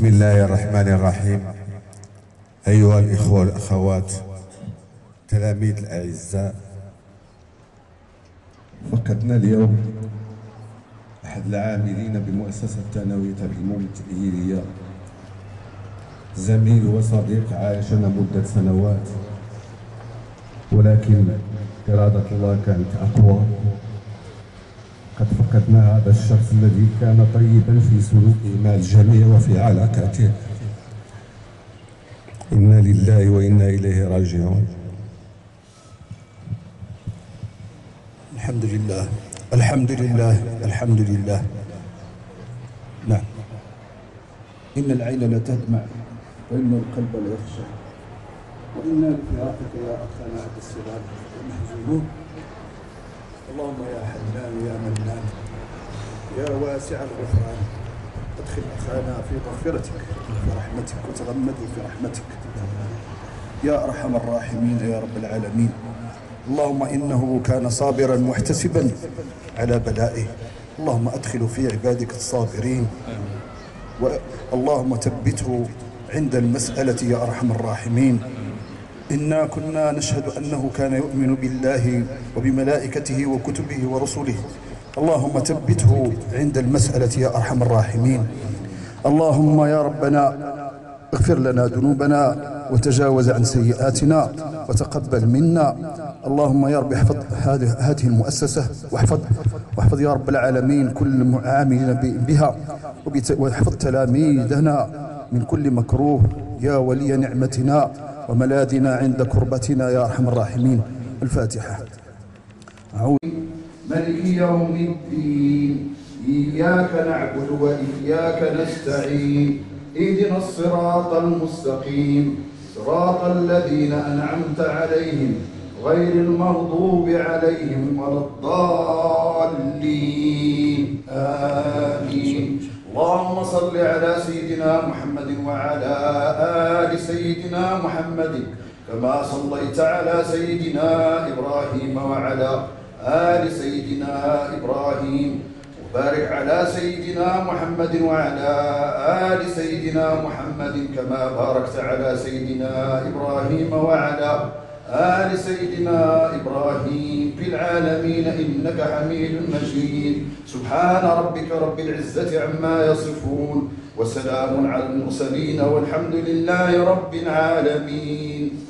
بسم الله الرحمن الرحيم. أيها الإخوة والأخوات تلاميذ الأعزاء فقدنا اليوم أحد العاملين بمؤسسة الثانوية التأهيلية زميل وصديق عايشنا مدة سنوات ولكن إرادة الله كانت أقوى. قد فقدنا هذا الشخص الذي كان طيبا في سلوكه مع الجميع وفي علاقاته. إنا لله وإنا إليه راجعون. الحمد لله الحمد لله الحمد لله نعم. إن العين لا تدمع وإن القلب لا يخشى وإنا لفراقك يا أخانا عبد السلام محزونون اللهم يا حنان يا منان يا واسع الغفران أدخل أخانا في مغفرتك في رحمتك وتغمده في رحمتك. يا أرحم الراحمين يا رب العالمين. اللهم إنه كان صابرا محتسبا على بلائه. اللهم أدخل في عبادك الصابرين. اللهم ثبته عند المسألة يا أرحم الراحمين. إنا كنا نشهد أنه كان يؤمن بالله وبملائكته وكتبه ورسله. اللهم ثبته عند المسألة يا أرحم الراحمين. اللهم يا ربنا اغفر لنا ذنوبنا وتجاوز عن سيئاتنا وتقبل منا. اللهم يا رب احفظ هذه المؤسسة واحفظ واحفظ يا رب العالمين كل عاملين بها. واحفظ تلاميذنا من كل مكروه. يا ولي نعمتنا. وملاذنا عند كربتنا يا أرحم الراحمين. الفاتحة. أعوذ ملك يوم الدين إياك نعبد وإياك نستعين اهدنا الصراط المستقيم صراط الذين أنعمت عليهم غير المغضوب عليهم ولا الضالين. آمين. اللهم صل على سيدنا محمد وعلى آل سيدنا محمد كما صليت على سيدنا إبراهيم وعلى آل سيدنا إبراهيم. وبارك على سيدنا محمد وعلى آل سيدنا محمد كما باركت على سيدنا إبراهيم وعلى آل سيدنا إبراهيم في العالمين إنك حميد مجيد. سبحان ربك رب العزة عما يصفون وسلام على المرسلين والحمد لله رب العالمين.